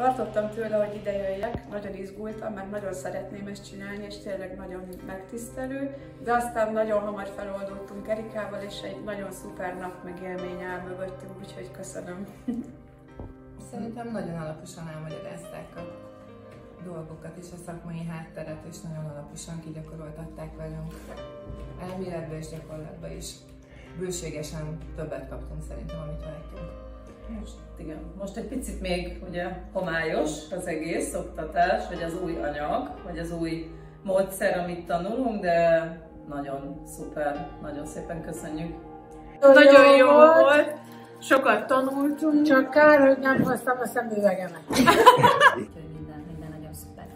Tartottam tőle, hogy ide jöjjek, nagyon izgultam, mert nagyon szeretném ezt csinálni, és tényleg nagyon megtisztelő, de aztán nagyon hamar feloldottunk Erikával, és egy nagyon szuper nap megélmény áll mögöttünk, úgyhogy köszönöm. Szerintem nagyon alaposan elmagyarázták a dolgokat és a szakmai hátteret, és nagyon alaposan kigyakoroltatták velünk. Elméletben és gyakorlatban is. Bőségesen többet kaptunk szerintem, amit vártunk. Most, igen, most egy picit még ugye homályos az egész oktatás, vagy az új anyag, vagy az új módszer, amit tanulunk, de nagyon szuper, nagyon szépen köszönjük. Nagyon jó volt, sokat tanultunk. Csak kár, hogy nem hoztam a szemüvegemet. Minden, minden nagyon szuper.